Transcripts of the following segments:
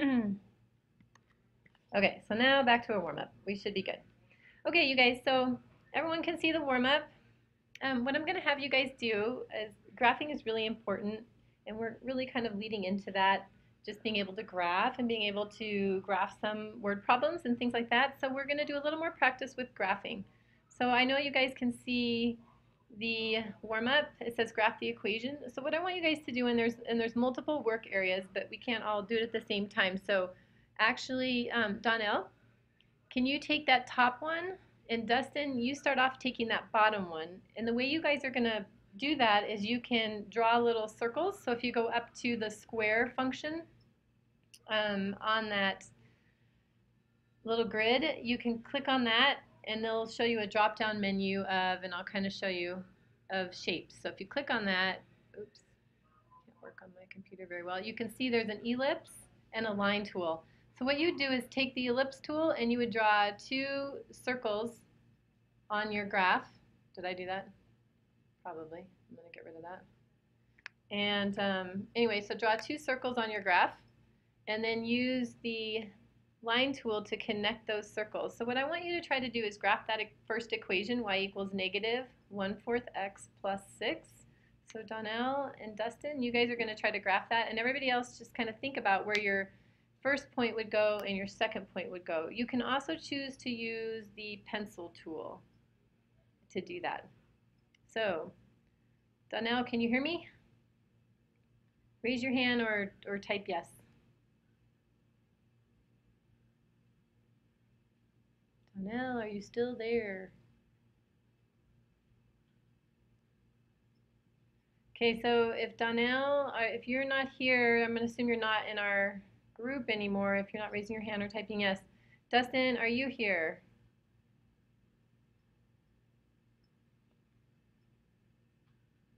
okay, so now back to a warm-up. We should be good. Okay, you guys, so everyone can see the warm-up. Um, what I'm going to have you guys do is graphing is really important, and we're really kind of leading into that, just being able to graph and being able to graph some word problems and things like that. So we're going to do a little more practice with graphing. So I know you guys can see the warm-up. It says graph the equation. So what I want you guys to do, and there's and there's multiple work areas, but we can't all do it at the same time. So actually, um, Donnell, can you take that top one? And Dustin, you start off taking that bottom one. And the way you guys are going to do that is you can draw little circles. So if you go up to the square function um, on that little grid, you can click on that and they'll show you a drop down menu of, and I'll kind of show you, of shapes. So if you click on that, oops, can't work on my computer very well, you can see there's an ellipse and a line tool. So what you'd do is take the ellipse tool and you would draw two circles on your graph. Did I do that? Probably. I'm going to get rid of that. And um, anyway, so draw two circles on your graph and then use the line tool to connect those circles. So what I want you to try to do is graph that first equation, y equals negative 1 fourth x plus 6. So Donnell and Dustin, you guys are going to try to graph that, and everybody else just kind of think about where your first point would go and your second point would go. You can also choose to use the pencil tool to do that. So, Donnell, can you hear me? Raise your hand or, or type yes. Donnell, are you still there? Okay, so if Donnell, uh, if you're not here, I'm going to assume you're not in our group anymore if you're not raising your hand or typing yes. Dustin, are you here?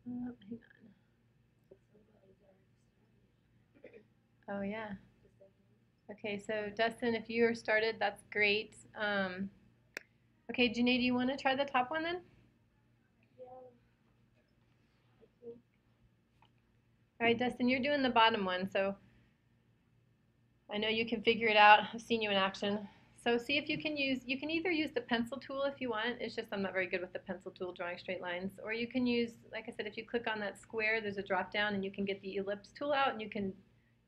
Oh, hang on. Oh, yeah. Okay, so Dustin, if you are started, that's great. Um, okay, Janae, do you want to try the top one then? All right, Dustin, you're doing the bottom one, so I know you can figure it out. I've seen you in action. So see if you can use, you can either use the pencil tool if you want. It's just I'm not very good with the pencil tool drawing straight lines. Or you can use, like I said, if you click on that square, there's a drop down and you can get the ellipse tool out and you can,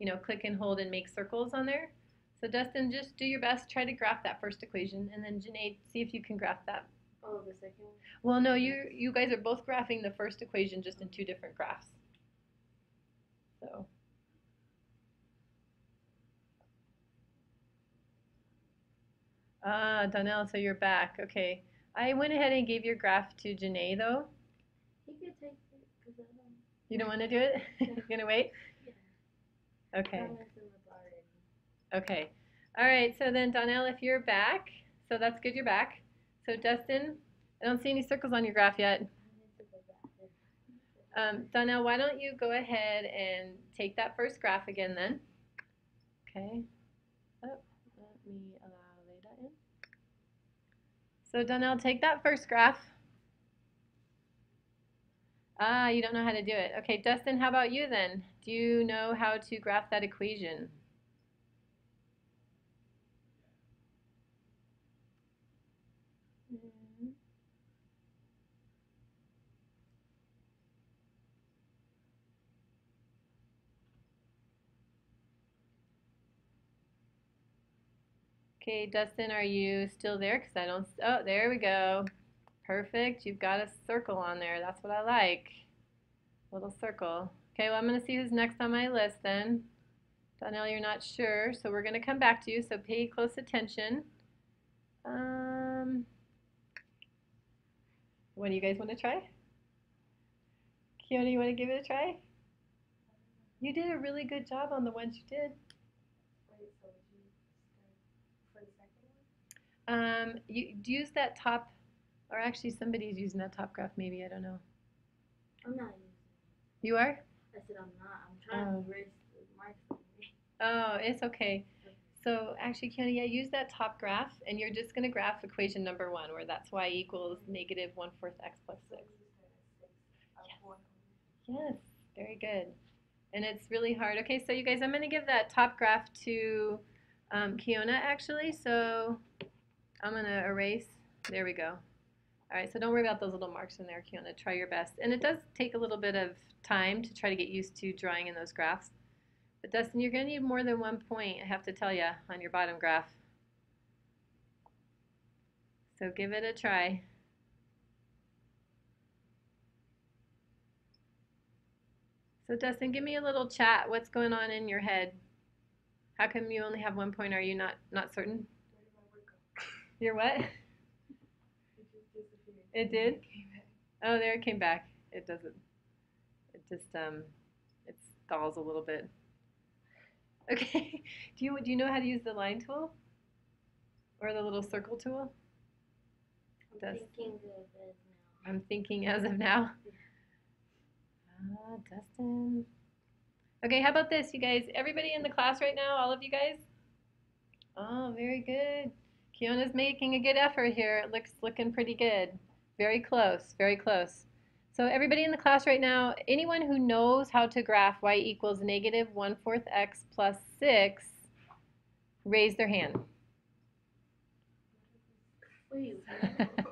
you know, click and hold and make circles on there. So Dustin, just do your best. Try to graph that first equation. And then Janae, see if you can graph that. Oh, the second one? Well, no, you, you guys are both graphing the first equation just in two different graphs. So. Ah, Donnell, so you're back. Okay. I went ahead and gave your graph to Janae, though. You can take it because I don't. You don't want to do it? You're going to wait? Yeah. Okay. I'm messing with already. Okay. All right. So then, Donnell, if you're back, so that's good you're back. So, Dustin, I don't see any circles on your graph yet. Um, Donnell, why don't you go ahead and take that first graph again then? Okay. Oh, let me allow Leda in. So Donnell, take that first graph. Ah, you don't know how to do it. Okay, Dustin, how about you then? Do you know how to graph that equation? Okay, Dustin, are you still there? Because I don't, oh, there we go. Perfect, you've got a circle on there. That's what I like. Little circle. Okay, well, I'm going to see who's next on my list then. Donnell, you're not sure, so we're going to come back to you, so pay close attention. Um, what do you guys want to try? Keona, you want to give it a try? You did a really good job on the ones you did. Wait, so would you start for the second one? Um, you use that top, or actually somebody's using that top graph. Maybe I don't know. I'm not using You are? I said I'm not. I'm trying Oh. to erase my phone. Oh, it's okay. So actually, Keona, yeah, use that top graph, and you're just going to graph equation number one, where that's y equals negative one fourth x plus six. Yes, very good. and it's really hard. Okay, so you guys, I'm going to give that top graph to um, Kiona actually. So I'm going to erase. There we go. All right, so don't worry about those little marks in there, Kiona. Try your best. And it does take a little bit of time to try to get used to drawing in those graphs. But Dustin, you're going to need more than one point, I have to tell you, on your bottom graph. So give it a try. So Dustin, give me a little chat. What's going on in your head? How come you only have one point? Are you not not certain? Where did my work go? You're what? It just. It did? Oh, there it came back. It doesn't. It just um, it stalls a little bit. Okay. Do you do you know how to use the line tool? Or the little circle tool? I'm Does- thinking of now. I'm thinking as of now. Ah, Dustin. Okay, how about this, you guys? Everybody in the class right now, all of you guys? Oh, very good. Kiona's making a good effort here. It looks looking pretty good. Very close, very close. So everybody in the class right now, anyone who knows how to graph y equals negative 1 fourth x plus 6, raise their hand.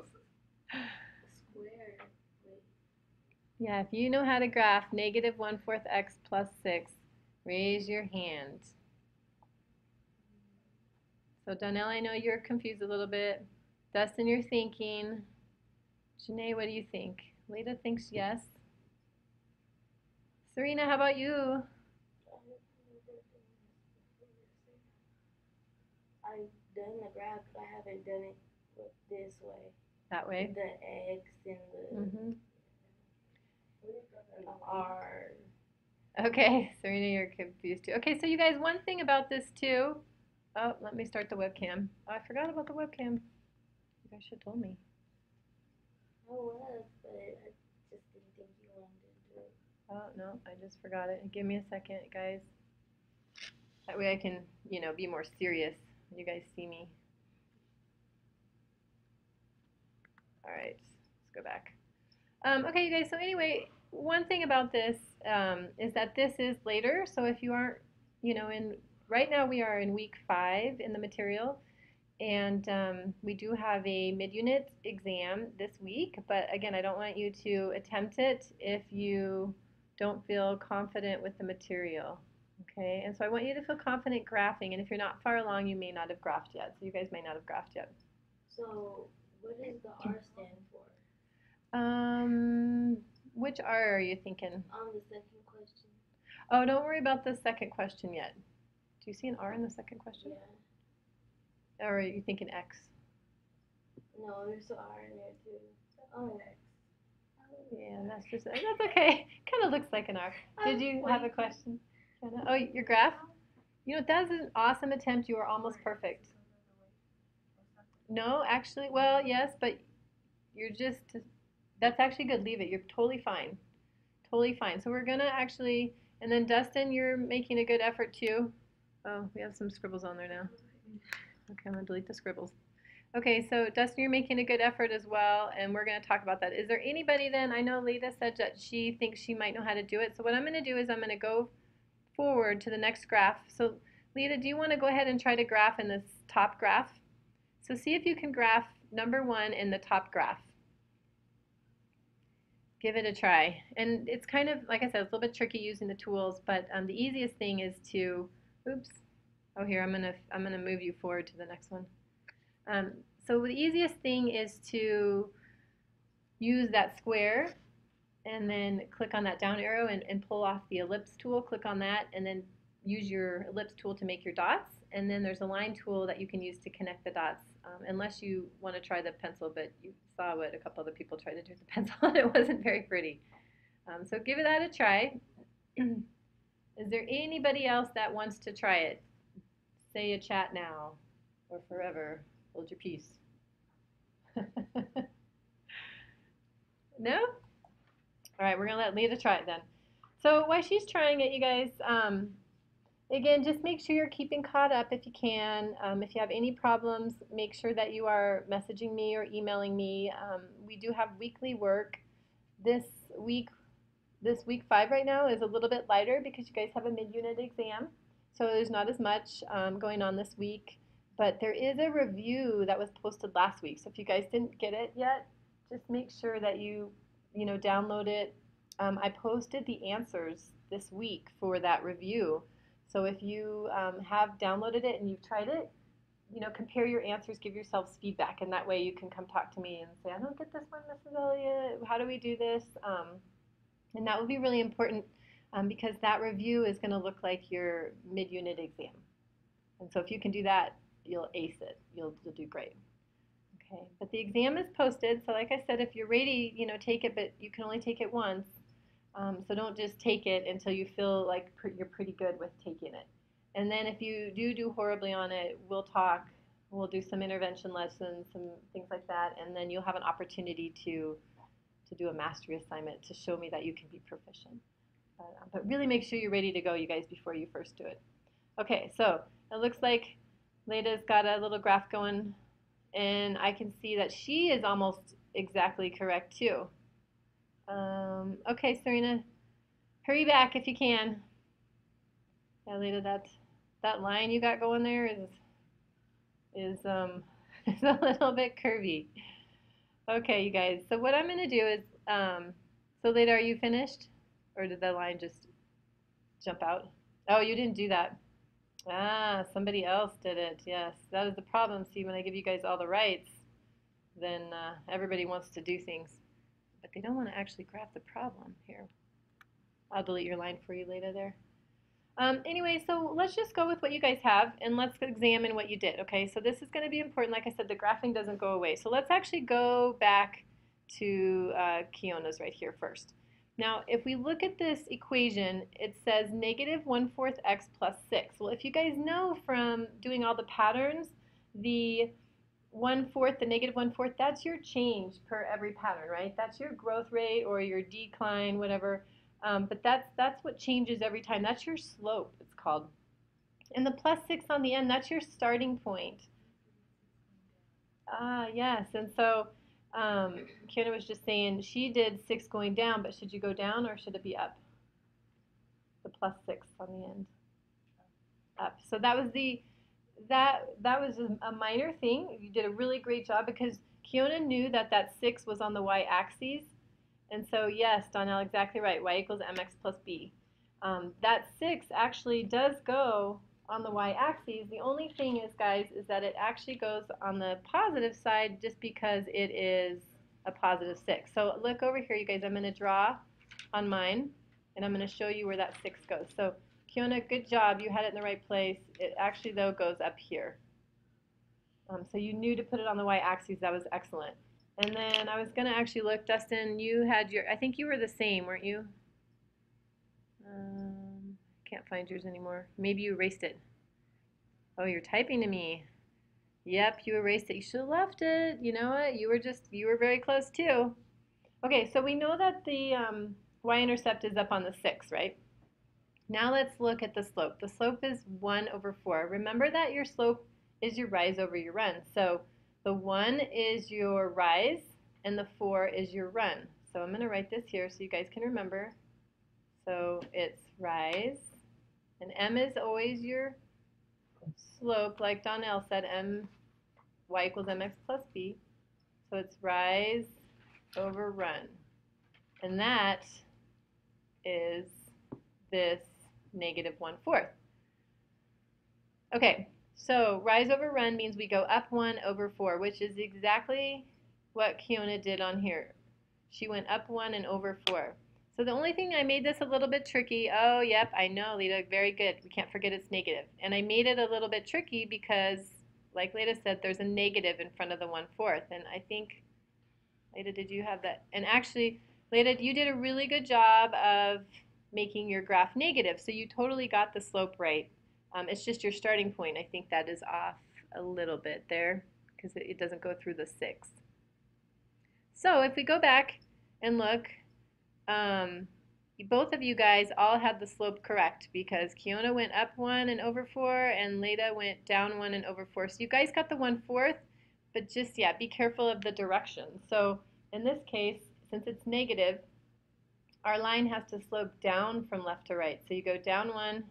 Yeah, if you know how to graph negative 1 fourth x plus 6, raise your hand. So Donnell, I know you're confused a little bit. Dustin, you're thinking. Janae, what do you think? Lita thinks yes. Serena, how about you? I've done the graph, but I haven't done it this way. That way. The X and the, hmm and the R. Okay, Serena, you're confused too. Okay, so you guys, one thing about this too. Oh, let me start the webcam. Oh, I forgot about the webcam. You guys should have told me. I was, but I just didn't think you wanted to do it. Oh, no, I just forgot it. Give me a second, guys. That way I can, you know, be more serious when you guys see me. All right, let's go back. Um, okay, you guys, so anyway, one thing about this um, is that this is later. So if you aren't, you know, in right now we are in week five in the material. And um, we do have a mid-unit exam this week, but again, I don't want you to attempt it if you don't feel confident with the material. Okay, and so I want you to feel confident graphing, and if you're not far along, you may not have graphed yet. So you guys may not have graphed yet. So, what does the R stand for? Um, which R are you thinking? On the second question. Oh, don't worry about the second question yet. Do you see an R in the second question? Yeah. Or are you thinking X? No, there's an R in there too. Oh. X. Yeah, that's just that's okay. Kind of looks like an R. Oh, Did you have a question? Oh, your graph? You know, that's an awesome attempt. You are almost perfect. No, actually, well, yes, but you're just, that's actually good. Leave it. You're totally fine. Totally fine. So we're going to actually, and then Dustin, you're making a good effort too. Oh, we have some scribbles on there now. Okay, I'm going to delete the scribbles. Okay, so Dustin, you're making a good effort as well, and we're going to talk about that. Is there anybody then? I know Lita said that she thinks she might know how to do it. So what I'm going to do is I'm going to go forward to the next graph. So Lita, do you want to go ahead and try to graph in this top graph? So see if you can graph number one in the top graph. Give it a try. And it's kind of, like I said, it's a little bit tricky using the tools, but um, the easiest thing is to, oops, oh here, I'm going to I'm gonna move you forward to the next one. Um, so the easiest thing is to use that square and then click on that down arrow and, and pull off the ellipse tool. Click on that and then use your ellipse tool to make your dots. And then there's a line tool that you can use to connect the dots, um, unless you want to try the pencil, but you saw what a couple other people tried to do with the pencil and it wasn't very pretty. Um, so give that a try. Is there anybody else that wants to try it? Say a chat now or forever. Hold your peace. no? All right, we're going to let Lita try it then. So while she's trying it, you guys, um, again, just make sure you're keeping caught up if you can. Um, if you have any problems, make sure that you are messaging me or emailing me. Um, we do have weekly work. This week, this week five right now is a little bit lighter because you guys have a mid-unit exam. So there's not as much um, going on this week. But there is a review that was posted last week. So if you guys didn't get it yet, just make sure that you, you know, download it. Um, I posted the answers this week for that review. So if you um, have downloaded it and you've tried it, you know, compare your answers, give yourselves feedback, and that way you can come talk to me and say, I don't get this one, Mrs. Elliott. How do we do this? Um, and that will be really important um, because that review is going to look like your mid-unit exam. And so if you can do that, you'll ace it. You'll, you'll do great. Okay, but the exam is posted. So like I said, if you're ready, you know, take it, but you can only take it once. Um, so don't just take it until you feel like you're pretty good with taking it. And then if you do do horribly on it, we'll talk. We'll do some intervention lessons, some things like that, and then you'll have an opportunity to to do a mastery assignment to show me that you can be proficient. But, um, but really make sure you're ready to go, you guys, before you first do it. Okay, so it looks like Leda's got a little graph going, and I can see that she is almost exactly correct too. Um, okay, Serena, hurry back if you can. Yeah, Leda, that that line you got going there is is um is a little bit curvy. Okay, you guys. So what I'm gonna do is um, so Leda, are you finished, or did the line just jump out? Oh, you didn't do that. Ah, somebody else did it. Yes, that is the problem. See, when I give you guys all the rights, then uh, everybody wants to do things, but they don't want to actually graph the problem. Here, I'll delete your line for you later there. Um, anyway, so let's just go with what you guys have and let's examine what you did. Okay, so this is going to be important. Like I said, the graphing doesn't go away. So let's actually go back to uh, Kiona's right here first. Now, if we look at this equation, it says negative 1 fourth x plus 6. Well, if you guys know from doing all the patterns, the 1 fourth, the negative 1 fourth, that's your change per every pattern, right? That's your growth rate or your decline, whatever. Um, but that's, that's what changes every time. That's your slope, it's called. And the plus 6 on the end, that's your starting point. Ah, yes. And so um, Kiana was just saying she did six going down, but should you go down or should it be up? The plus six on the end. Up. So that was the that that was a minor thing. You did a really great job because Kiona knew that that six was on the y-axis, and so yes, Donnell, exactly right. Y equals mx plus b. Um, that six actually does go on the y-axis. The only thing is, guys, is that it actually goes on the positive side just because it is a positive 6. So look over here, you guys. I'm going to draw on mine, and I'm going to show you where that 6 goes. So Kiona, good job. You had it in the right place. It actually, though, goes up here. Um, so you knew to put it on the y-axis. That was excellent. And then I was going to actually look, Dustin, you had your, I think you were the same, weren't you? Um, can't find yours anymore. Maybe you erased it. Oh, you're typing to me. Yep, you erased it. You should have left it. You know what? You were just, you were very close too. Okay, so we know that the um, y-intercept is up on the 6, right? Now let's look at the slope. The slope is 1 over 4. Remember that your slope is your rise over your run. So the 1 is your rise and the 4 is your run. So I'm going to write this here so you guys can remember. So it's rise and m is always your slope, like Donnell said, m y equals mx plus b. So it's rise over run. And that is this negative 1 fourth. Okay, so rise over run means we go up 1 over 4, which is exactly what Kiona did on here. She went up 1 and over 4. So the only thing I made this a little bit tricky, oh, yep, I know, Lita, very good. We can't forget it's negative. And I made it a little bit tricky because, like Lita said, there's a negative in front of the 1 fourth. And I think, Lita, did you have that? And actually, Lita, you did a really good job of making your graph negative. So you totally got the slope right. Um, it's just your starting point. I think that is off a little bit there because it, it doesn't go through the 6. So if we go back and look, um, both of you guys all had the slope correct because Kiona went up 1 and over 4 and Leda went down 1 and over 4. So you guys got the 1 fourth, but just, yeah, be careful of the direction. So in this case, since it's negative, our line has to slope down from left to right. So you go down one,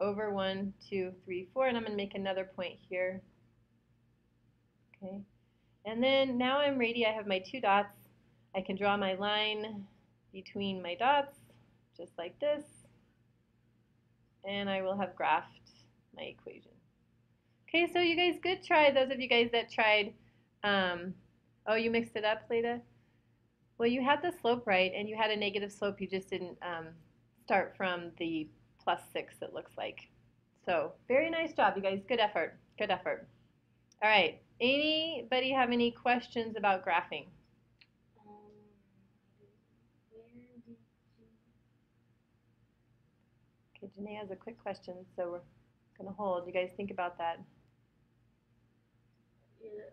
over one, two, three, four, and I'm going to make another point here. Okay. And then now I'm ready. I have my two dots. I can draw my line between my dots, just like this. And I will have graphed my equation. Okay, so you guys, good try. Those of you guys that tried, um, oh, you mixed it up, Leda? Well, you had the slope right, and you had a negative slope. You just didn't um, start from the plus 6, it looks like. So very nice job, you guys. Good effort. Good effort. All right. Anybody have any questions about graphing? Where did you? Okay, Janae has a quick question, so we're going to hold. You guys think about that. Yeah,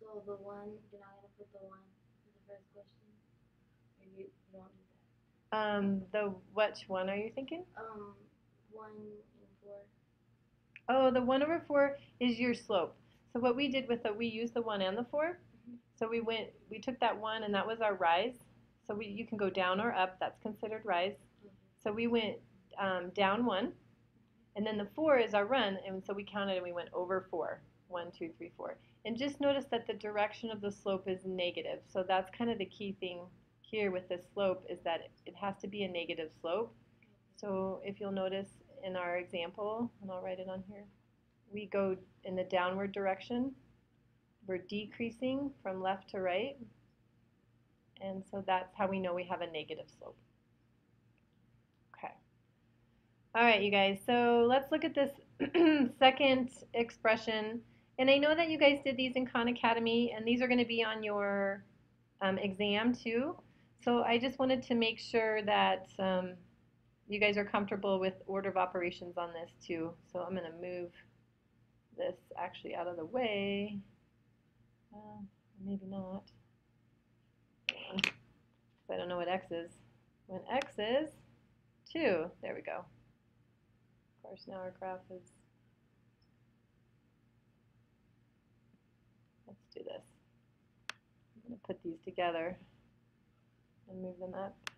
so the one, you're not gonna put the one in the first question? Maybe you don't do that. Um, the which one are you thinking? Um, one and four. Oh, the 1 over 4 is your slope. So what we did with it, we used the 1 and the 4. Mhm. So we went, we took that 1 and that was our rise. So we, you can go down or up, that's considered rise. Okay. So we went um, down 1, and then the 4 is our run, and so we counted and we went over 4. 1, 2, 3, 4. And just notice that the direction of the slope is negative. So that's kind of the key thing here with this slope is that it has to be a negative slope. So if you'll notice in our example, and I'll write it on here, we go in the downward direction. We're decreasing from left to right. And so that's how we know we have a negative slope. Okay. All right, you guys. So let's look at this second expression. And I know that you guys did these in Khan Academy, and these are going to be on your um, exam too. So I just wanted to make sure that um, you guys are comfortable with order of operations on this too. So I'm going to move this actually out of the way. Well, maybe not. I don't know what x is. When x is 2, there we go. Of course, now our graph is. Let's do this. I'm going to put these together and move them up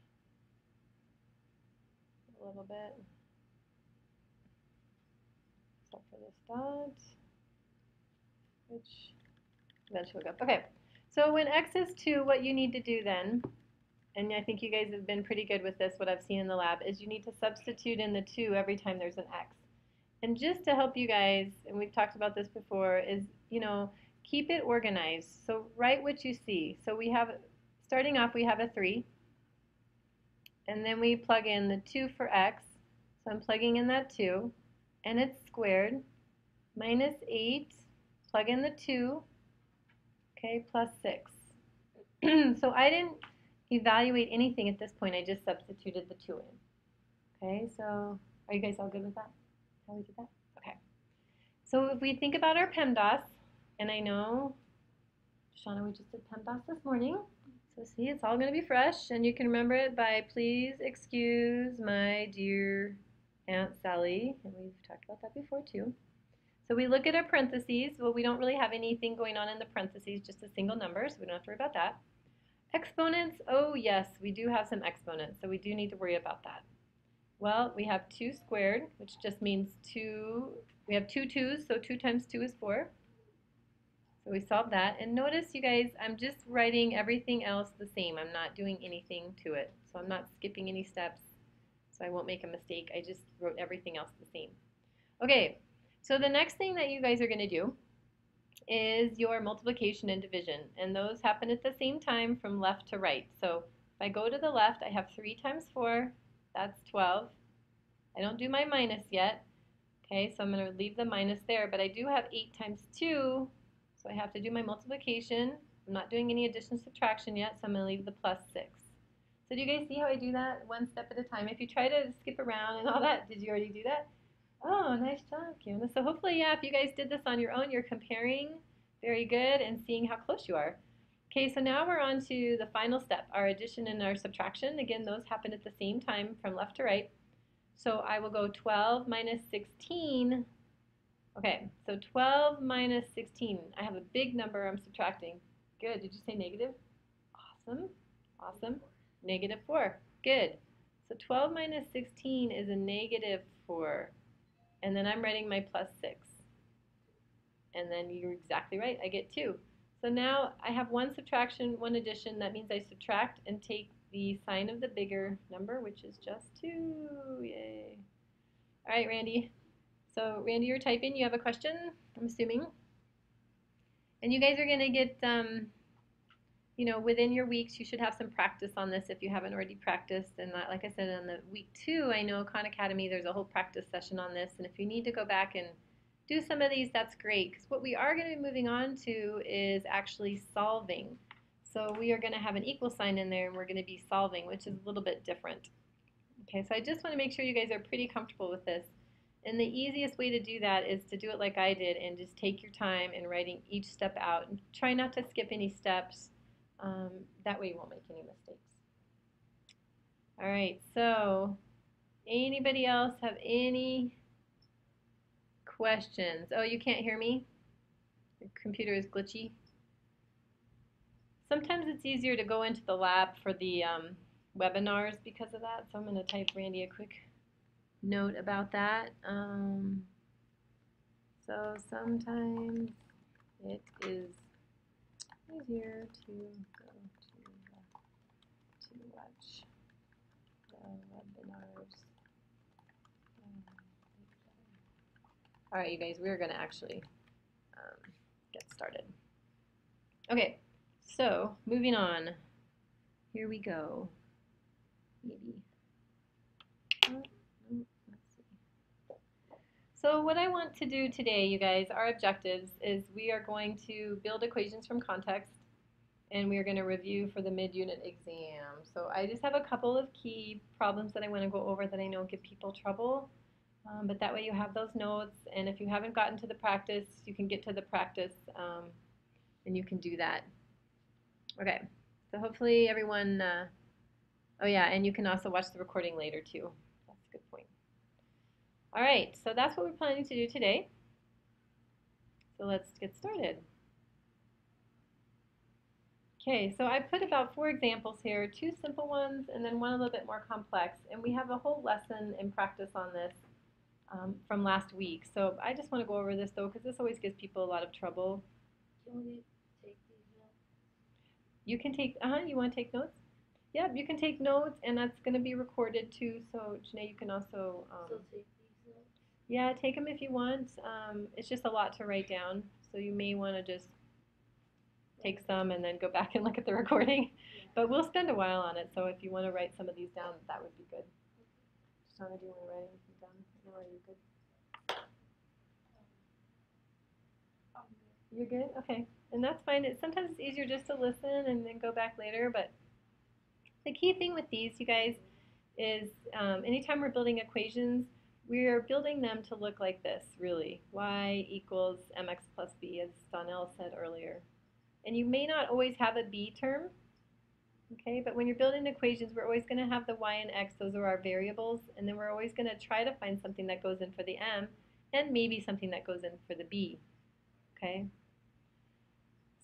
a little bit. Except for this dot, which eventually will go up. Okay, so when x is 2, what you need to do then, and I think you guys have been pretty good with this, what I've seen in the lab, is you need to substitute in the 2 every time there's an x. And just to help you guys, and we've talked about this before, is, you know, keep it organized. So write what you see. So we have, starting off, we have a 3 and then we plug in the 2 for x. So I'm plugging in that 2, and it's squared, minus 8, plug in the 2, okay, plus 6. so I didn't evaluate anything at this point, I just substituted the 2 in. Okay, so are you guys all good with that? How we did that? Okay. So if we think about our PEMDAS, and I know, Shauna, we just did PEMDAS this morning. So see, it's all going to be fresh, and you can remember it by please excuse my dear Aunt Sally, and we've talked about that before too. So we look at our parentheses. Well, we don't really have anything going on in the parentheses, just a single number, so we don't have to worry about that. Exponents, oh yes, we do have some exponents, so we do need to worry about that. Well, we have 2 squared, which just means 2, we have two 2's, so 2 times 2 is 4. So we solved that. And notice, you guys, I'm just writing everything else the same. I'm not doing anything to it. So I'm not skipping any steps, so I won't make a mistake. I just wrote everything else the same. Okay, so the next thing that you guys are going to do is your multiplication and division. And those happen at the same time from left to right. So if I go to the left, I have 3 times 4. That's 12. I don't do my minus yet. Okay, so I'm going to leave the minus there. But I do have 8 times 2. So I have to do my multiplication. I'm not doing any addition subtraction yet, so I'm going to leave the plus 6. So do you guys see how I do that one step at a time? If you try to skip around and all that, did you already do that? Oh, nice job, Kiana. So hopefully, yeah, if you guys did this on your own, you're comparing very good and seeing how close you are. Okay, so now we're on to the final step, our addition and our subtraction. Again, those happen at the same time from left to right. So I will go 12 minus 16. Okay, so 12 minus 16. I have a big number I'm subtracting. Good. Did you say negative? Awesome. Awesome. Negative 4. Good. So 12 minus 16 is a negative 4. And then I'm writing my plus 6. And then you're exactly right. I get 2. So now I have one subtraction, one addition. That means I subtract and take the sign of the bigger number, which is just 2. Yay. All right, Randy. So, Randy, you're typing. You have a question, I'm assuming. And you guys are going to get, um, you know, within your weeks, you should have some practice on this if you haven't already practiced. And that, like I said, on the week two, I know Khan Academy, there's a whole practice session on this. And if you need to go back and do some of these, that's great. Because what we are going to be moving on to is actually solving. So we are going to have an equal sign in there, and we're going to be solving, which is a little bit different. Okay, so I just want to make sure you guys are pretty comfortable with this. And the easiest way to do that is to do it like I did and just take your time in writing each step out. And try not to skip any steps. Um, that way you won't make any mistakes. All right, so anybody else have any questions? Oh, you can't hear me? Your computer is glitchy? Sometimes it's easier to go into the lab for the um, webinars because of that. So I'm going to type Randy a quick note about that. Um, so sometimes it is easier to go to, to watch the webinars. All right, you guys, we're going to actually um, get started. Okay, so moving on. Here we go. Maybe. So what I want to do today, you guys, our objectives is we are going to build equations from context and we are going to review for the mid-unit exam. So I just have a couple of key problems that I want to go over that I know give people trouble. Um, but that way you have those notes and if you haven't gotten to the practice, you can get to the practice um, and you can do that. Okay, so hopefully everyone, uh, oh yeah, and you can also watch the recording later too. All right, so that's what we're planning to do today. So let's get started. Okay, so I put about four examples here, two simple ones and then one a little bit more complex. And we have a whole lesson in practice on this um, from last week. So I just want to go over this though because this always gives people a lot of trouble. Can we take these notes? You can take, uh-huh, you want to take notes? Yep, you can take notes and that's going to be recorded too. So Janae, you can also... Um, So take these notes? Yeah, take them if you want. Um, it's just a lot to write down, so you may want to just take some and then go back and look at the recording. But we'll spend a while on it, so if you want to write some of these down, that would be good. Shauna, do you want to write anything down? No, are you good? You're good? Okay. And that's fine. It, sometimes it's easier just to listen and then go back later, but the key thing with these, you guys, is um, anytime we're building equations, we are building them to look like this, really. y equals mx plus b, as Donnell said earlier. And you may not always have a b term, okay? But when you're building equations, we're always going to have the y and x. Those are our variables. And then we're always going to try to find something that goes in for the m and maybe something that goes in for the b, okay?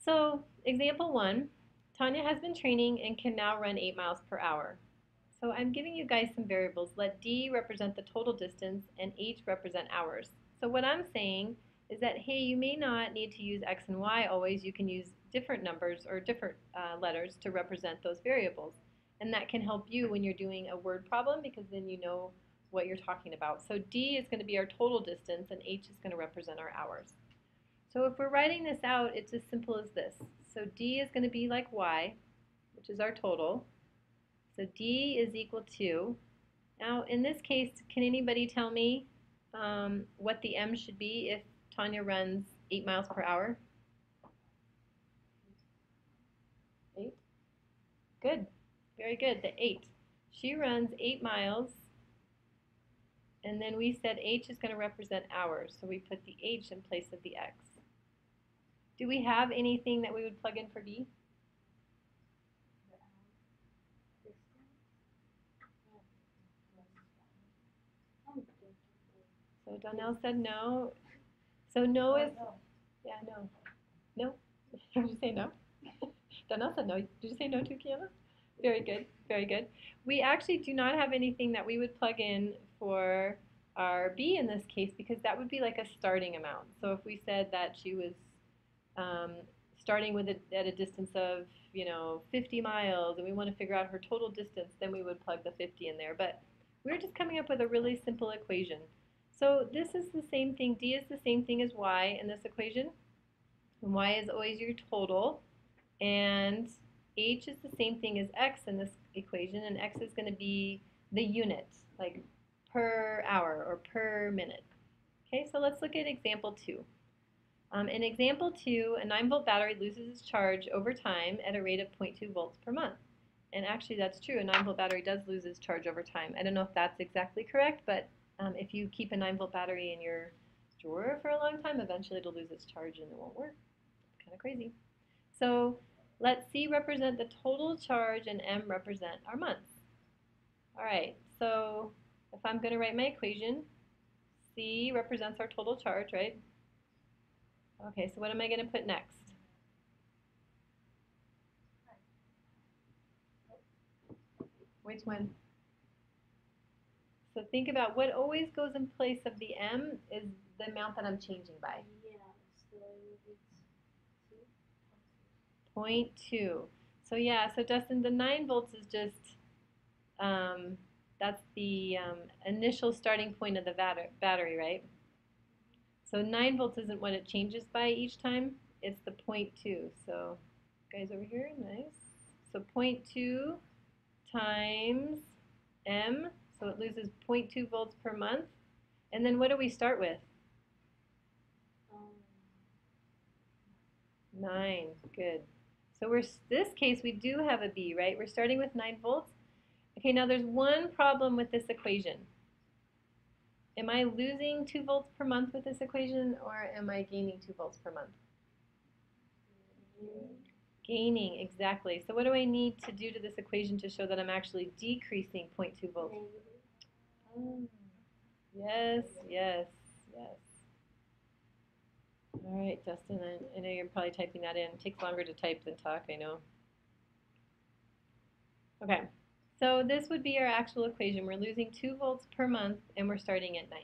So example one, Tanya has been training and can now run 8 miles per hour. So I'm giving you guys some variables. Let D represent the total distance and H represent hours. So what I'm saying is that, hey, you may not need to use X and Y always. You can use different numbers or different uh, letters to represent those variables. And that can help you when you're doing a word problem because then you know what you're talking about. So D is going to be our total distance and H is going to represent our hours. So if we're writing this out, it's as simple as this. So D is going to be like Y, which is our total. So D is equal to, now in this case, can anybody tell me um, what the M should be if Tanya runs 8 miles per hour? 8? Good. Very good. The 8. She runs 8 miles, and then we said H is going to represent hours, so we put the H in place of the X. Do we have anything that we would plug in for D? So Donnell said no. So no is, yeah, no. No? Did you say no? Donnell said no. Did you say no to Kiana? Very good, very good. We actually do not have anything that we would plug in for our B in this case because that would be like a starting amount. So if we said that she was um, starting with a, at a distance of, you know, 50 miles and we want to figure out her total distance, then we would plug the 50 in there. But we're just coming up with a really simple equation. So this is the same thing, D is the same thing as Y in this equation. And Y is always your total. And H is the same thing as X in this equation, and X is going to be the unit, like per hour or per minute. Okay, so let's look at example two. Um, in example two, a 9 volt battery loses its charge over time at a rate of 0.2 volts per month. And actually that's true, a 9 volt battery does lose its charge over time. I don't know if that's exactly correct, but um, if you keep a 9 volt battery in your drawer for a long time, eventually it'll lose its charge and it won't work. Kind of crazy. So let C represent the total charge and M represent our months. All right, so if I'm going to write my equation, C represents our total charge, right? Okay, so what am I going to put next? Which one? So think about what always goes in place of the M is the amount that I'm changing by. Yeah, so. Point two. So yeah, so Dustin, the nine volts is just um, that's the um, initial starting point of the batter- battery, right? So 9 volts isn't what it changes by each time, it's the 0.2. So guys over here, nice. So 0.2 times M, so it loses 0.2 volts per month. And then what do we start with? Um, 9, good. So we're this case we do have a B, right? We're starting with 9 volts. Okay, now there's one problem with this equation. Am I losing 2 volts per month with this equation or am I gaining 2 volts per month? Gaining, exactly. So what do I need to do to this equation to show that I'm actually decreasing 0.2 volts? Oh, yes, yes, yes. All right, Justin, I, I know you're probably typing that in. It takes longer to type than talk, I know. Okay, so this would be our actual equation. We're losing 2 volts per month, and we're starting at 9.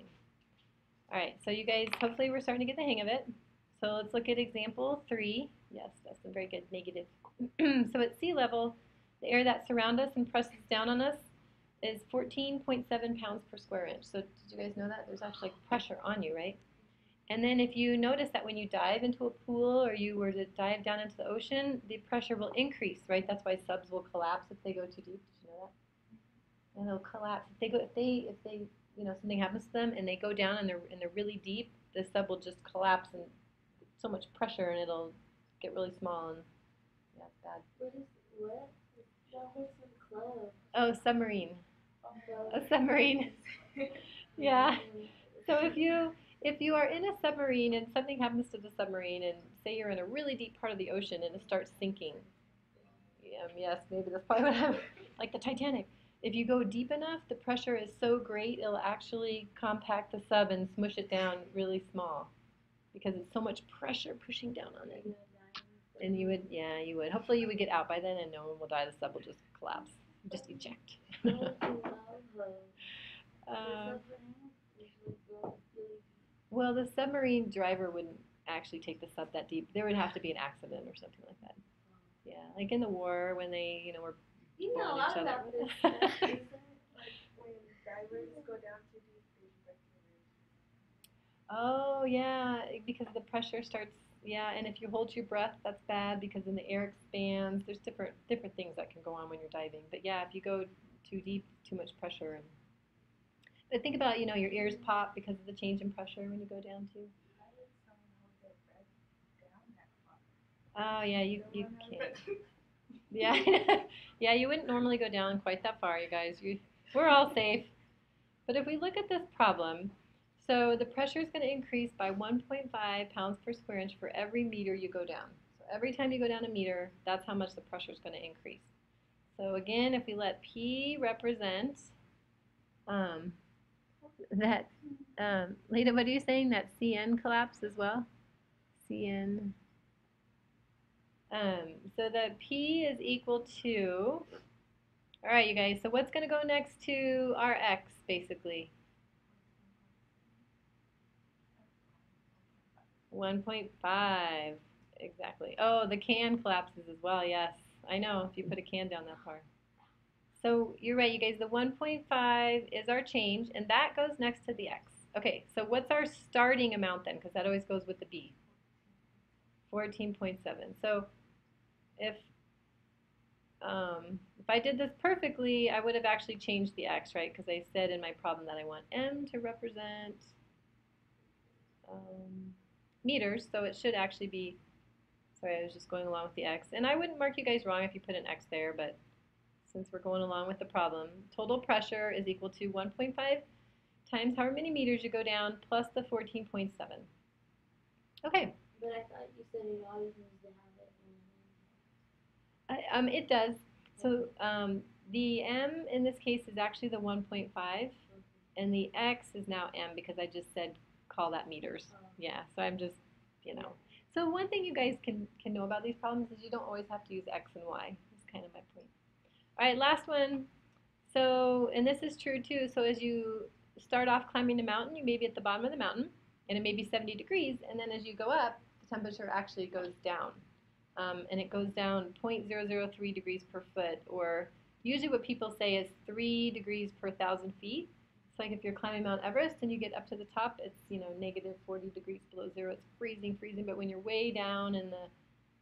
All right, so you guys, hopefully we're starting to get the hang of it. So let's look at example 3. Yes, that's a very good, negative. so at sea level, the air that surrounds us and presses down on us is 14.7 pounds per square inch. So did you guys know that? There's actually pressure on you, right? And then if you notice that when you dive into a pool or you were to dive down into the ocean, the pressure will increase, right? That's why subs will collapse if they go too deep. Did you know that? And they'll collapse if they go if they if they you know something happens to them and they go down and they're and they're really deep, the sub will just collapse and so much pressure and it'll get really small and yeah, it's bad. What is what? That some club. Oh, submarine. Club. A submarine. Yeah. So if you if you are in a submarine and something happens to the submarine and say you're in a really deep part of the ocean and it starts sinking, um, yes, maybe that's probably what happened, like the Titanic. If you go deep enough, the pressure is so great it'll actually compact the sub and smush it down really small because it's so much pressure pushing down on it. And you would, yeah, you would. Hopefully you would get out by then and no one will die. The sub will just collapse, just eject. Uh, Well, the submarine driver wouldn't actually take the sub that deep. There would have to be an accident or something like that. Yeah, like in the war when they, you know, were. You know a lot about this. Like when divers go down too deep, they break their Oh yeah, because the pressure starts. Yeah, and if you hold your breath, that's bad because then the air expands. There's different different things that can go on when you're diving. But yeah, if you go too deep, too much pressure. And but think about you know your ears pop because of the change in pressure when you go down too. Oh yeah, you you can't. Yeah, yeah, you wouldn't normally go down quite that far, you guys. You, we're all safe. But if we look at this problem, so the pressure is going to increase by 1.5 pounds per square inch for every meter you go down. So every time you go down a meter, that's how much the pressure is going to increase. So again, if we let P represent um, that, um, Leda, what are you saying? That CN collapse as well? CN. Um, so that P is equal to All right, you guys. So what's going to go next to our x, basically? 1.5. Exactly. Oh, the can collapses as well. Yes, I know if you put a can down that far. So you're right, you guys. The 1.5 is our change, and that goes next to the x. Okay, so what's our starting amount then? Because that always goes with the b. 14.7. So if um, if I did this perfectly, I would have actually changed the x, right? Because I said in my problem that I want m to represent um, meters, so it should actually be, sorry, I was just going along with the x. And I wouldn't mark you guys wrong if you put an x there, but since we're going along with the problem, total pressure is equal to 1.5 times however many meters you go down plus the 14.7. Okay, But I thought you said it always needs to have it I- um, it does. So um, the m in this case is actually the 1.5, and the x is now m because I just said call that meters. Yeah, so I'm just, you know. So one thing you guys can, can know about these problems is you don't always have to use x and y. That's kind of my point. All right, last one. So, and this is true too. So as you start off climbing a mountain, you may be at the bottom of the mountain, and it may be 70 degrees, and then as you go up, the temperature actually goes down. Um, and it goes down 0.003 degrees per foot, or usually what people say is 3 degrees per thousand feet. It's like if you're climbing Mount Everest and you get up to the top, it's you know negative 40 degrees below zero. It's freezing, freezing. But when you're way down in the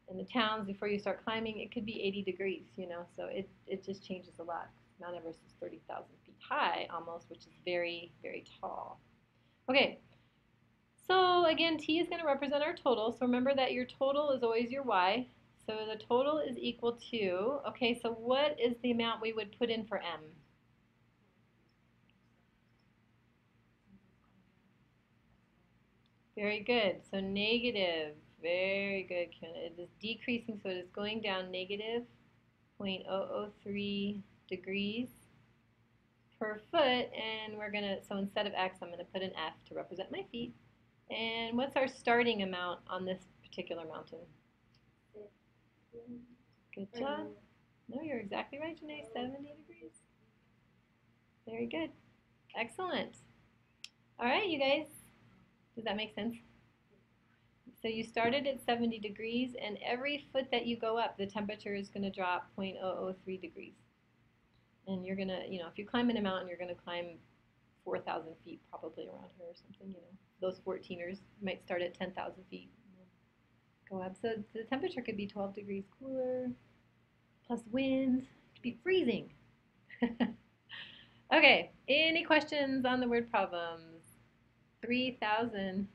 in the towns before you start climbing, it could be 80 degrees. You know, so it it just changes a lot. Mount Everest is 30,000 feet high almost, which is very very tall. Okay. So again, t is going to represent our total. So remember that your total is always your y. So the total is equal to, okay, so what is the amount we would put in for m? Very good. So negative. Very good, Kiana. It is decreasing, so it is going down negative 0.003 degrees per foot. And we're going to, so instead of x, I'm going to put an f to represent my feet. And what's our starting amount on this particular mountain? Good job. No, you're exactly right, Janae. 70 degrees. Very good. Excellent. All right, you guys. Does that make sense? So you started at 70 degrees, and every foot that you go up, the temperature is going to drop 0.003 degrees. And you're going to, you know, if you climb in a mountain, you're going to climb 4,000 feet probably around here or something, you know. Those 14ers might start at 10,000 feet. Go up. So the temperature could be 12 degrees cooler, plus wind. It could be freezing. okay, any questions on the word problems? 3,000.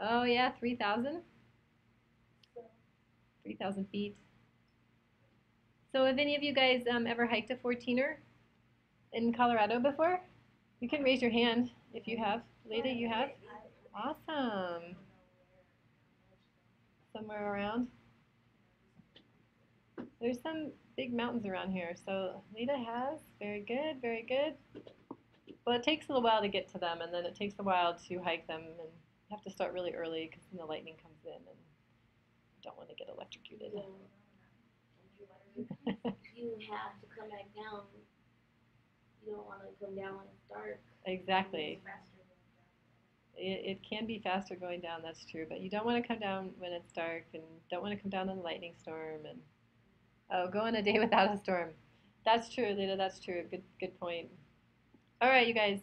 Oh, yeah, 3,000? 3,000 feet. So have any of you guys um, ever hiked a 14er in Colorado before? You can raise your hand if you have. Leda, you have? Awesome. Somewhere around? There's some big mountains around here. So Leda has. Very good, very good. Well, it takes a little while to get to them, and then it takes a while to hike them, and you have to start really early because then the lightning comes in, and you don't want to get electrocuted. you have to come back down. You don't want to come down when it's dark. exactly. It, it can be faster going down, that's true, but you don't want to come down when it's dark, and don't want to come down in a lightning storm, and oh, go on a day without a storm. That's true, Lita. That's true. Good, good point. All right, you guys.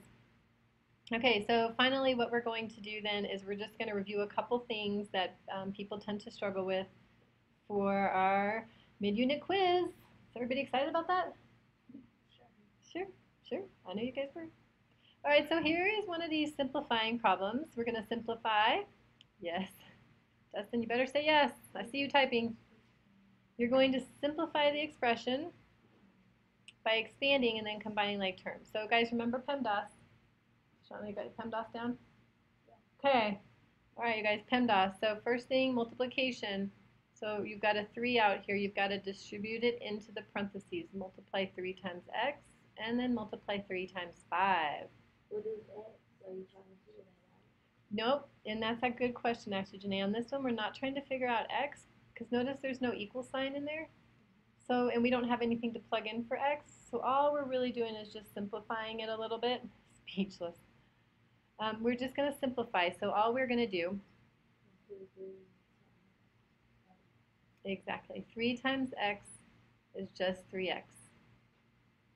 Okay, so finally, what we're going to do then is we're just going to review a couple things that um, people tend to struggle with for our mid-unit quiz. Is everybody excited about that? Sure, sure. sure. I know you guys were. All right, so here is one of these simplifying problems. We're going to simplify. Yes. Dustin, you better say yes. I see you typing. You're going to simplify the expression by expanding and then combining like terms. So guys, remember PEMDAS. Shauna, you got PEMDAS down? Okay. All right, you guys, PEMDAS. So first thing, multiplication. So you've got a 3 out here. You've got to distribute it into the parentheses. Multiply 3 times x, and then multiply 3 times 5. What is X? Are you trying to figure that Nope, and that's a good question actually, Janae. On this one, we're not trying to figure out x, because notice there's no equal sign in there. So, and we don't have anything to plug in for x, so all we're really doing is just simplifying it a little bit. Speechless. Um, we're just going to simplify, so all we're going to do, exactly, 3 times x is just 3x.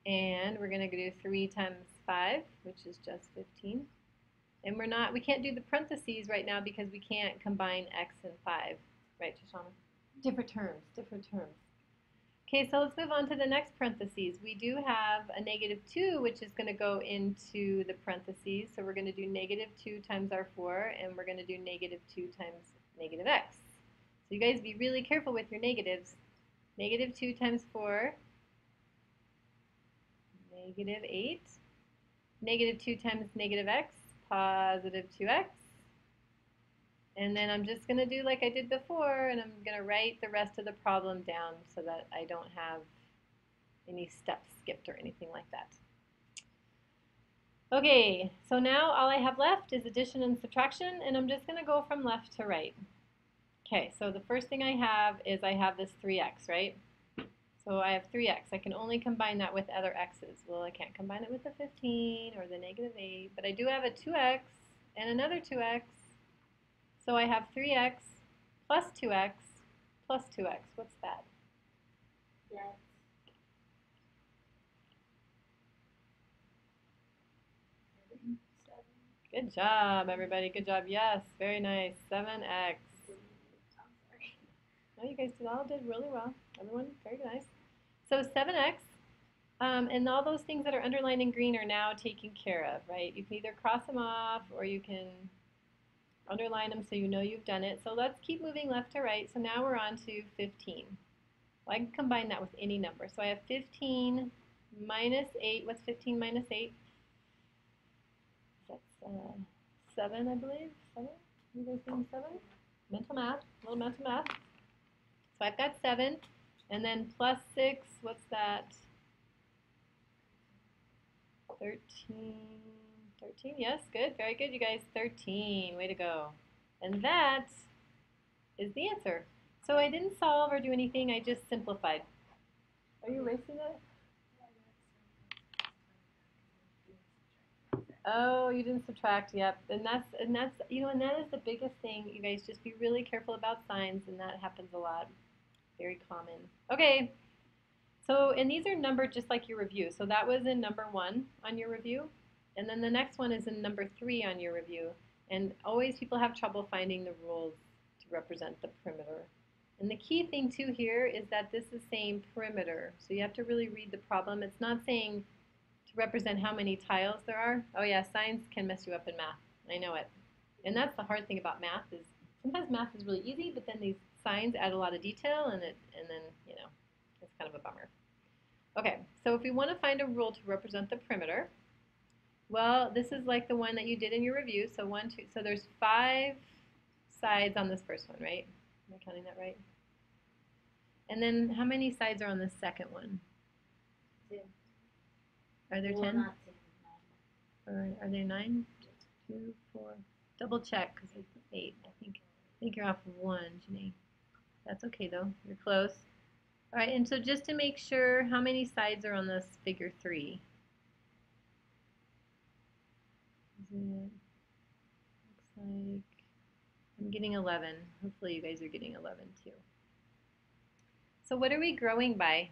And we're going to do 3 times 5, which is just 15. And we're not, we can't do the parentheses right now because we can't combine x and 5. Right, Shoshana? Different terms, different terms. Okay, so let's move on to the next parentheses. We do have a negative 2, which is going to go into the parentheses. So we're going to do negative 2 times our 4, and we're going to do negative 2 times negative x. So you guys be really careful with your negatives. Negative 2 times 4, negative 8. Negative 2 times negative x, positive 2x. And then I'm just going to do like I did before, and I'm going to write the rest of the problem down so that I don't have any steps skipped or anything like that. Okay, so now all I have left is addition and subtraction, and I'm just going to go from left to right. Okay, so the first thing I have is I have this 3x, right? So I have 3x. I can only combine that with other x's. Well, I can't combine it with the 15 or the negative 8, but I do have a 2x and another 2x so I have 3x plus 2x plus 2x. What's that? Yes. Good job, everybody. Good job. Yes, very nice. 7x. No, you guys did all did really well. Everyone, very nice. So 7x, um, and all those things that are underlined in green are now taken care of, right? You can either cross them off or you can underline them so you know you've done it. So let's keep moving left to right. So now we're on to 15. Well, I can combine that with any number. So I have 15 minus 8. What's 15 minus 8? That's uh, 7, I believe. 7? You guys think 7? Mental math. A little mental math. So I've got 7. And then plus 6, what's that? 13. 13, yes, good, very good, you guys. 13, way to go. And that is the answer. So I didn't solve or do anything, I just simplified. Are you erasing it? Oh, you didn't subtract, yep. And that's, and that's, you know, and that is the biggest thing, you guys, just be really careful about signs, and that happens a lot. Very common. Okay, so, and these are numbered just like your review. So that was in number one on your review. And then the next one is in number three on your review. And always people have trouble finding the rules to represent the perimeter. And the key thing too here is that this is saying perimeter. So you have to really read the problem. It's not saying to represent how many tiles there are. Oh yeah, signs can mess you up in math. I know it. And that's the hard thing about math is sometimes math is really easy, but then these signs add a lot of detail and it and then, you know, it's kind of a bummer. Okay, so if we want to find a rule to represent the perimeter, well, this is like the one that you did in your review. So one, two, so there's five sides on this first one, right? Am I counting that right? And then how many sides are on the second one? Two. Are there Well, ten? not two, nine. Or are there nine? Two, four. Double check because it's eight. I think I think you're off of one, Janae. That's okay though. You're close. All right, and so just to make sure, how many sides are on this figure three? Is it, looks like I'm getting 11. Hopefully you guys are getting 11 too. So what are we growing by?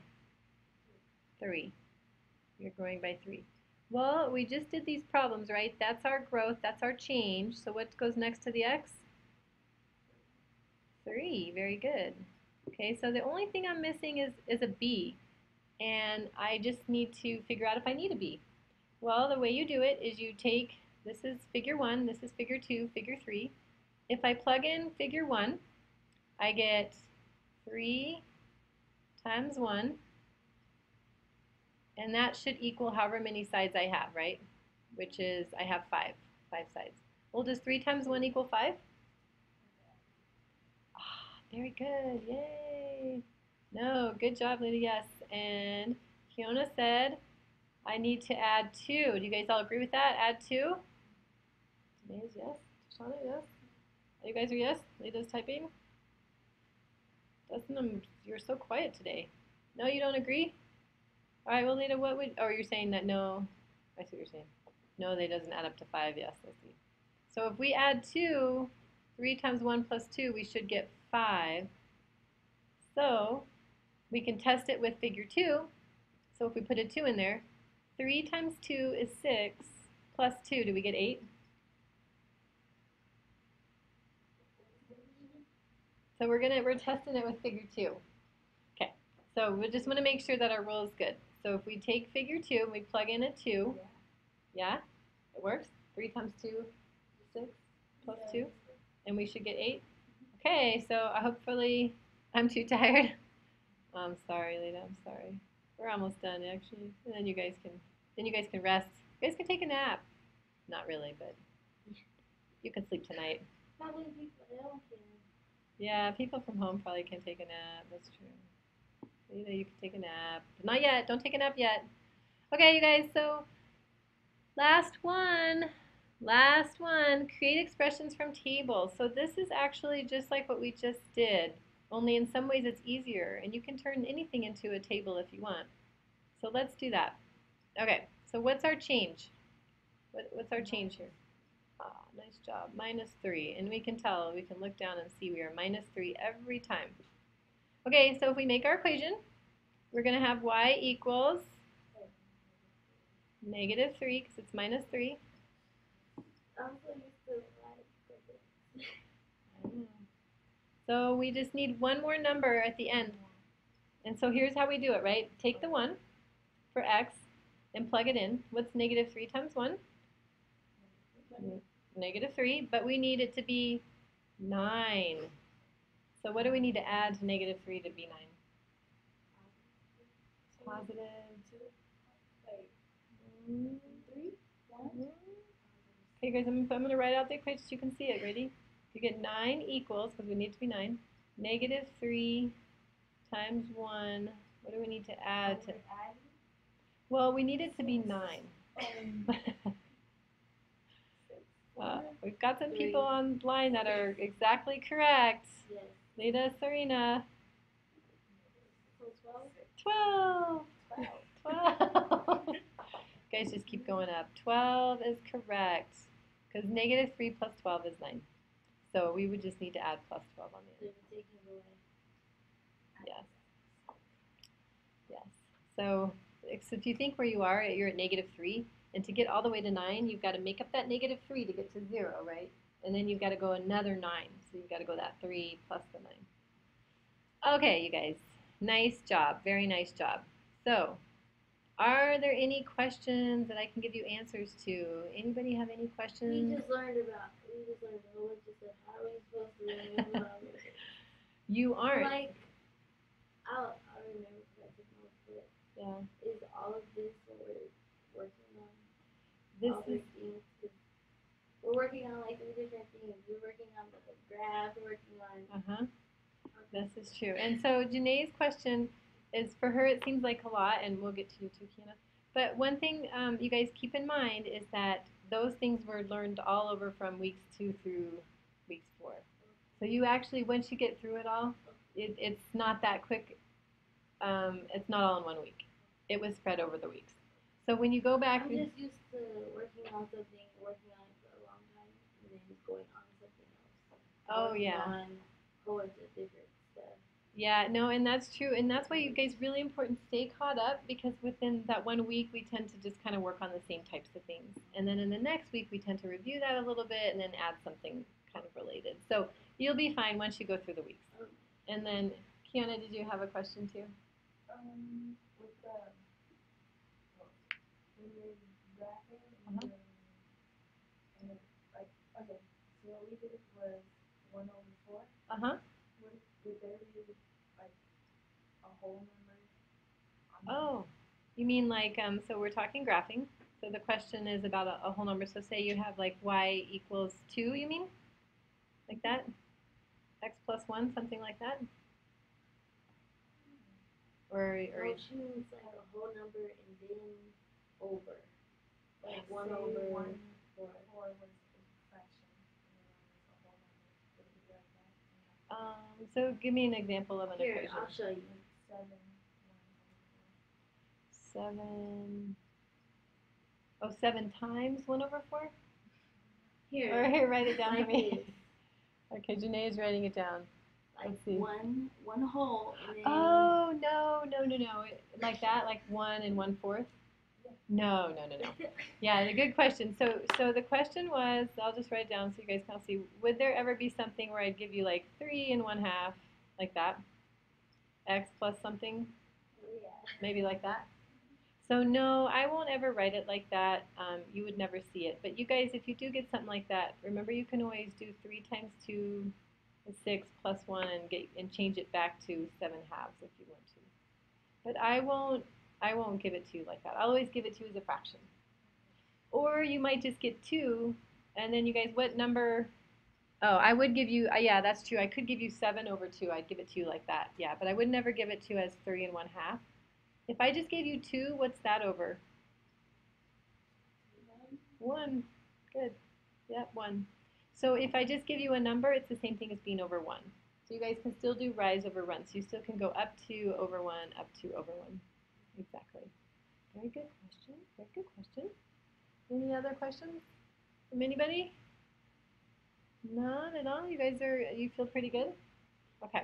Three. You're growing by three. Well, we just did these problems, right? That's our growth, that's our change. So what goes next to the x? 3, very good. Okay, so the only thing I'm missing is, is a b. And I just need to figure out if I need a b. Well, the way you do it is you take, this is figure 1, this is figure 2, figure 3. If I plug in figure 1, I get 3 times 1 and that should equal however many sides I have, right? Which is, I have five, five sides. Well, does three times one equal five? Ah, very good, yay. No, good job, Lydia, yes. And Fiona said, I need to add two. Do you guys all agree with that? Add two? Janae yes. Shauna, yes. Are You guys are yes? Lydia's typing? Dustin, you're so quiet today. No, you don't agree? All right, well, Lita, what would, oh, you're saying that no, I see what you're saying. No, they doesn't add up to 5, yes, I see. So if we add 2, 3 times 1 plus 2, we should get 5. So we can test it with figure 2. So if we put a 2 in there, 3 times 2 is 6, plus 2, do we get 8? So we're gonna we're testing it with figure 2. Okay, so we just want to make sure that our rule is good. So if we take figure 2 and we plug in a 2, yeah, it works. 3 times 2 is 6, plus 2, and we should get 8. Okay, so hopefully I'm too tired. I'm sorry, Lita. I'm sorry. We're almost done, actually. And then you guys can then you guys can rest. You guys can take a nap. Not really, but you can sleep tonight. Many people. Yeah, people from home probably can take a nap. That's true. Lita, you can take a nap. But not yet. Don't take a nap yet. Okay, you guys. So last one. Last one. Create expressions from tables. So this is actually just like what we just did. Only in some ways it's easier. And you can turn anything into a table if you want. So let's do that. Okay, so what's our change? What, what's our change here? Ah, nice job. Minus 3. And we can tell, we can look down and see we are minus 3 every time. Okay, so if we make our equation, we're going to have y equals negative 3 because it's minus 3. I'm so used to like So we just need one more number at the end. And so here's how we do it, right? Take the 1 for x and plug it in. What's negative 3 times 1? Negative 3, but we need it to be 9. So what do we need to add to negative 3 to be 9? Positive. Mm, Three, one. mm. Okay, guys, I'm, I'm going to write out the equation so you can see it. Ready? You get 9 equals, because we need to be 9, negative 3 times 1. What do we need to add to? Well, we need it to be 9. Uh, we've got some people online that are exactly correct. Lita, Serena, So twelve. 12. 12. Guys, just keep going up. 12 is correct. Because negative 3 plus 12 is 9. So we would just need to add plus 12 on the end. you're taking away. Yes. Yes. So, so if you think where you are, eh, you're at negative 3. And to get all the way to 9, you've got to make up that negative 3 to get to 0, right? And then you've got to go another 9. So you've got to go that 3 plus the 9. Okay, you guys. Nice job. Very nice job. So, are there any questions that I can give you answers to? Anybody have any questions? We just learned about. We just learned a whole bunch of stuff. How are we supposed to remember all this? You aren't. Like, I'll, I'll remember I but Yeah. is all of this what we're working on? This all is things? We're working on like three different things. We're working on the graph. We're working on. uh-huh. This is true. And so Janae's question is for her, it seems like a lot, and we'll get to you too, Kiana. But one thing um, you guys keep in mind is that those things were learned all over from weeks two through weeks four. So you actually, once you get through it all, it, it's not that quick. Um, it's not all in one week. It was spread over the weeks. So when you go back, I'm just used to working on something, working on it for a long time, and then just going on something else. oh Working yeah. On a whole different. Yeah, no, and that's true. And that's why you guys really important stay caught up because within that one week we tend to just kind of work on the same types of things. And then in the next week we tend to review that a little bit and then add something kind of related. So you'll be fine once you go through the weeks. And then Kiana, did you have a question too? Um, with the, well, when you're graphing and Uh-huh. and like, okay, so what we did was one over four. Uh-huh. Would, would there be whole number? Oh, you mean like um so we're talking graphing. So the question is about a, a whole number. So say you have like y equals 2, you mean? Like that? x plus 1, something like that? Or, or Oh, she means like a whole number and then over. Like one over one four. Four was a fraction, and then was a whole number. Would it be like that? Um, so give me an example of an Here, equation. I'll show you. Seven. Oh, seven times one over four? Here, here, write it down for me. Okay, Janae is writing it down. Like Let's see. one, one whole, and then. Oh no, no, no, no! Like that, like one and one fourth. No, no, no, no. Yeah, a good question. So, so the question was, I'll just write it down so you guys can all see. Would there ever be something where I'd give you like three and one half, like that? X plus something, yeah. maybe like that. So no, I won't ever write it like that. Um, you would never see it. But you guys, if you do get something like that, remember you can always do three times two is six plus one and get and change it back to seven halves if you want to. But I won't. I won't give it to you like that. I'll always give it to you as a fraction. Or you might just get two, and then you guys, what number? Oh, I would give you. Uh, yeah, that's true. I could give you seven over two. I'd give it to you like that. Yeah, but I would never give it to you as three and one half. If I just gave you two, what's that over? One. Good. Yep, one. So if I just give you a number, it's the same thing as being over one. So you guys can still do rise over run. So you still can go up to over one, up to over one. Exactly. Very good question. Very good question. Any other questions from anybody? None at all. You guys are. You feel pretty good. Okay.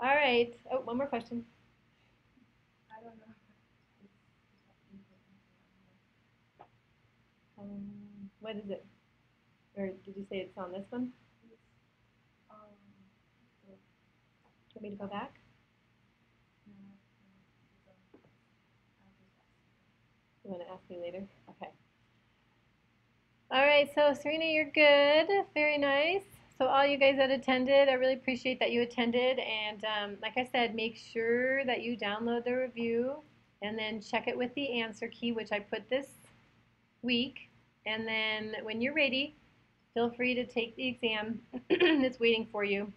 All right. Oh, one more question. I don't know. Um, what is it? Or did you say it's on this one? Um, Do you want me to go back? no, no, it's, um, I'll just ask. You want to ask me later? All right, so Serena, you're good. Very nice. So all you guys that attended, I really appreciate that you attended. And um, like I said, make sure that you download the review and then check it with the answer key, which I put this week. And then when you're ready, feel free to take the exam that's waiting for you.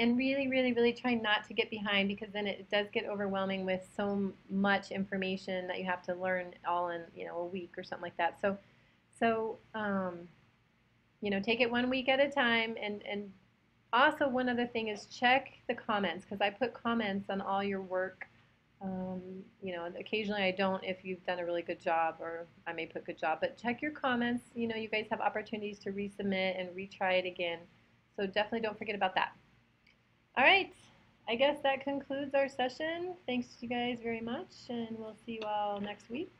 And really, really, really try not to get behind because then it does get overwhelming with so much information that you have to learn all in you know a week or something like that. So, so um, you know, take it one week at a time. And and also one other thing is check the comments because I put comments on all your work. Um, you know, occasionally I don't if you've done a really good job, or I may put good job. But check your comments. You know, you guys have opportunities to resubmit and retry it again. So definitely don't forget about that. All right. I guess that concludes our session. Thanks to you guys very much, and we'll see you all next week.